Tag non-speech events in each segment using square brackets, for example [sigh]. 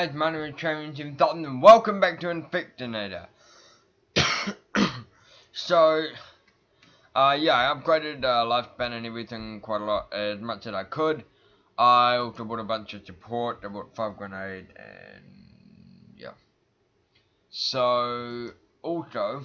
name is Training Jim Dalton and welcome back to Infectinator. [coughs] so, uh, yeah, I upgraded uh, lifespan and everything quite a lot, as much as I could. I also bought a bunch of support, I bought 5 grenade and yeah. So, also,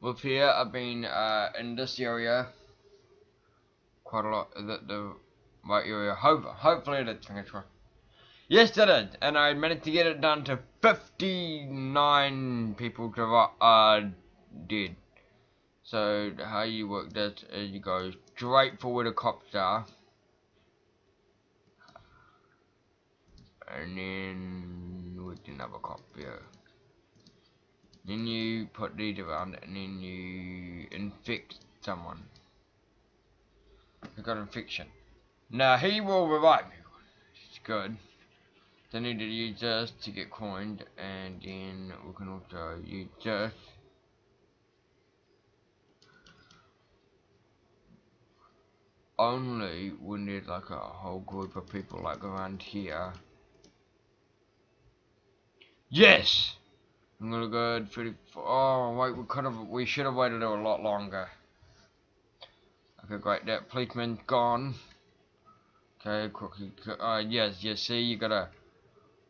with here I've been uh, in this area quite a lot the, the right area. Hope, hopefully it's finished yes it did and I managed to get it down to 59 people to uh, dead. So how you work this is you go straight for where the cops are. And then with another cop here then you put these around and then you infect someone. They got infection. Now he will revive you. It's good. Then need to use this to get coined and then we can also use this only we need like a whole group of people like around here. Yes! I'm gonna go ahead 34. Oh wait, we could have, we should have waited a lot longer. Okay, great. That policeman's gone. Okay, quickly. Uh, yes, you See, you gotta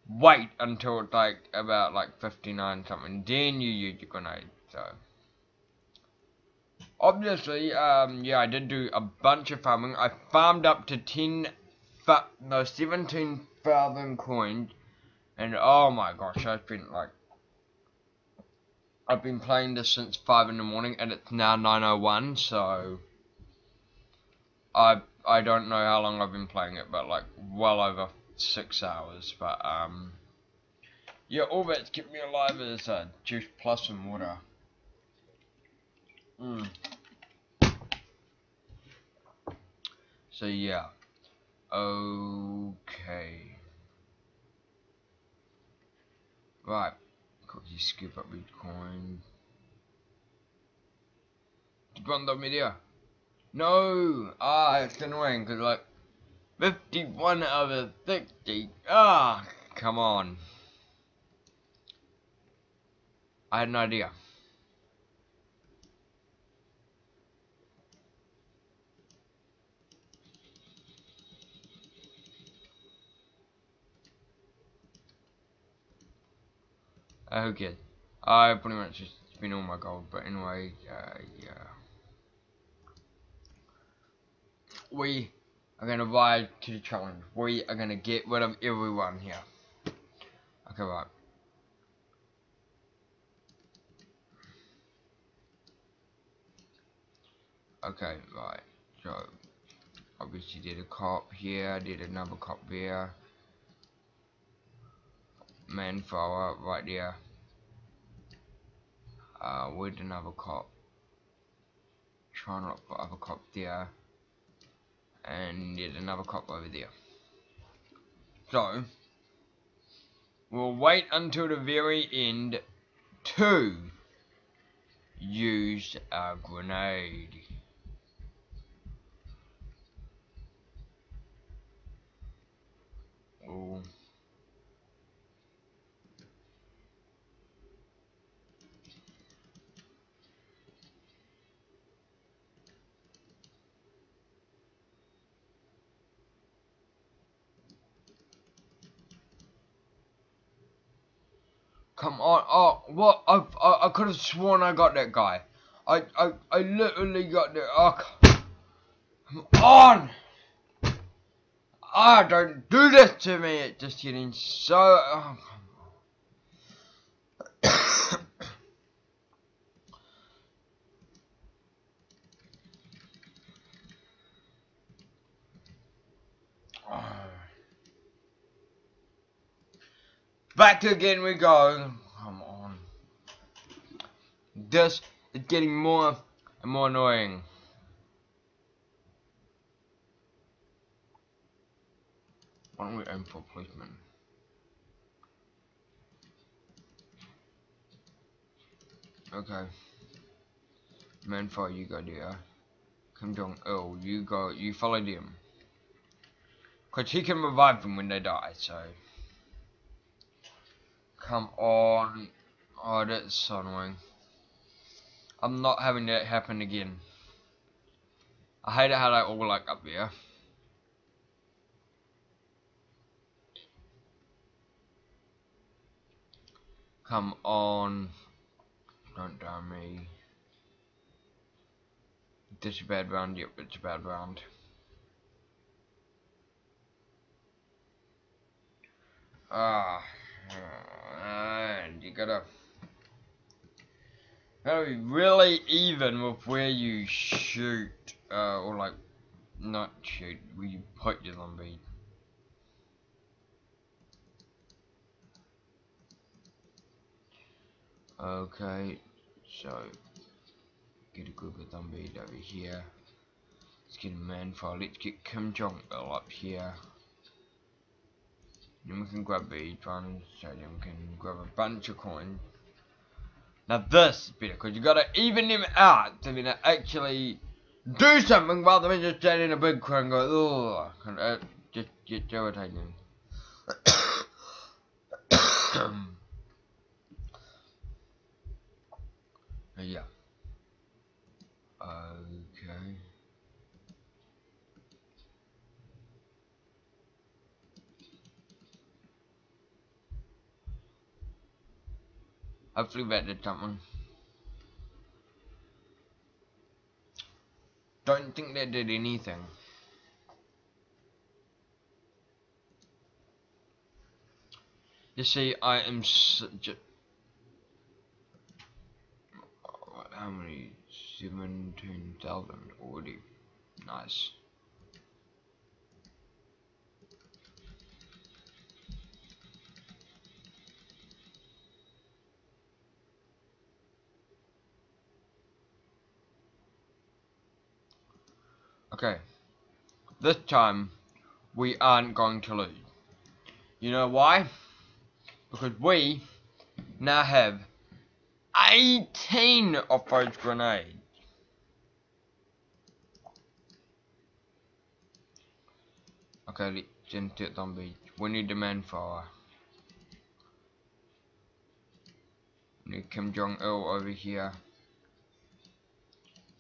wait until it's like about like 59 something. Then you use your grenade. So obviously, um, yeah, I did do a bunch of farming. I farmed up to 10, no, 17,000 coins, and oh my gosh, I spent like I've been playing this since 5 in the morning and it's now 9.01 so I I don't know how long I've been playing it but like well over 6 hours but um yeah all that's kept me alive is uh, juice plus some water. Mm. so yeah. Okay. Right quickly scoop up Bitcoin. Bando media. No! Ah, it's annoying because like 51 out of 60. Ah, come on. I had no idea. Okay. I pretty much just been all my gold, but anyway, uh, yeah. We are gonna ride to the challenge. We are gonna get rid of everyone here. Okay, right. Okay, right. So, obviously did a cop here, did another cop there manpower right there. Uh, with another cop? Trying to look for other cop there. And there's another cop over there. So we'll wait until the very end to use a grenade. Ooh. Come on. Oh, what? I, I, I could have sworn I got that guy. I, I, I literally got that. Oh, come on! Ah, don't do this to me. It's just getting so. Oh, Back again we go. Come on. This is getting more and more annoying. Why don't we aim for policeman? Okay. man for you go there. Uh, Kim Jong Il, you go, you follow them. Cause he can revive them when they die, so. Come on. Oh, that's so annoying. I'm not having that happen again. I hate it how they all like up there. Come on. Don't down me. This a bad round, yep, it's a bad round. Ah, you gotta, gotta be really even with where you shoot, uh, or like, not shoot, where you put your zombie. Okay, so get a group of zombies over here. Let's get a man for let's get Kim Jong Il up here. Then we can grab these ones, so then we can grab a bunch of coins. Now this is better, because you gotta even them out to then actually do something rather than just stand in a big crowd and go, ugh, uh, just get irritating. Yeah. Okay. That did something. Don't think that did anything. You see, I am such how many? 17,000 already. Nice. Okay. This time, we aren't going to lose. You know why? Because we now have 18 of those grenades. Okay, let's enter it zombie. We need the manpower. We need Kim Jong Il over here.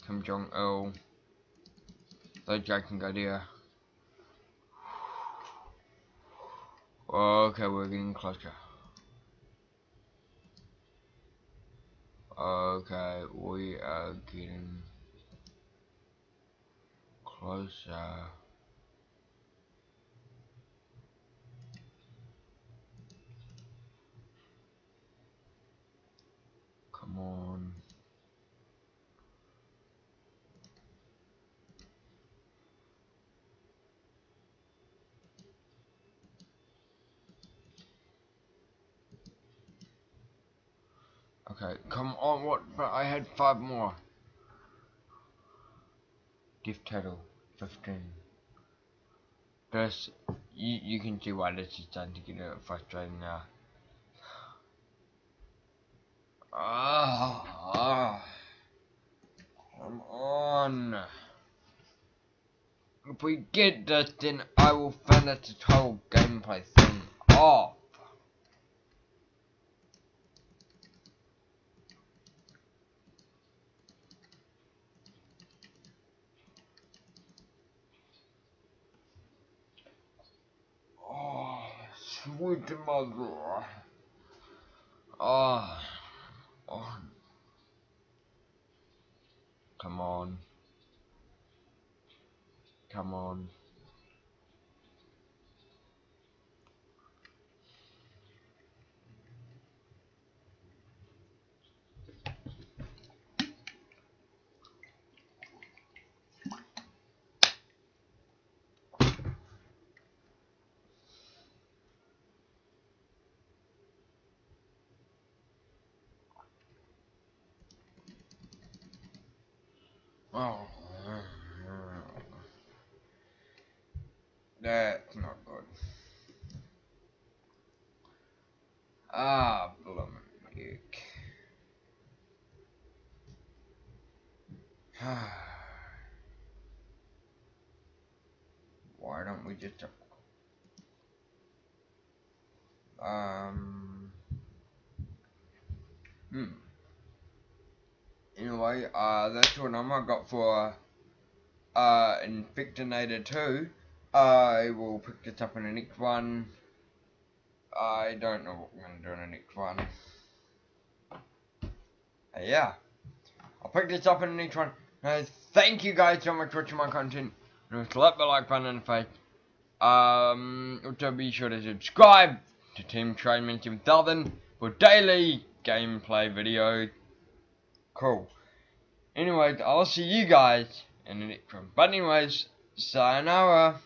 Kim Jong Go there. Okay, we're getting closer. Okay, we are getting closer. Come on. Okay, come on, what? But I had five more. Diff total, 15. This, you, you can see why this is starting to get a little frustrating now. Ah, ah, come on. If we get this, then I will finish this whole gameplay thing off. Mother. Oh. oh. Come on. Come on. Oh. That's not good. Ah, bloomin' yuck. [sighs] Why don't we just um hmm anyway uh that's what I got for uh Infectinator 2 I will pick this up in the next one. I don't know what we're going to do in the next one. Uh, yeah. I'll pick this up in the next one. Thank you guys so much for watching my content. Slap the like button in the face. Um, also be sure to subscribe to Team Trainman 7000 for daily gameplay videos. Cool. Anyways, I'll see you guys in the next one. But anyways, sayonara.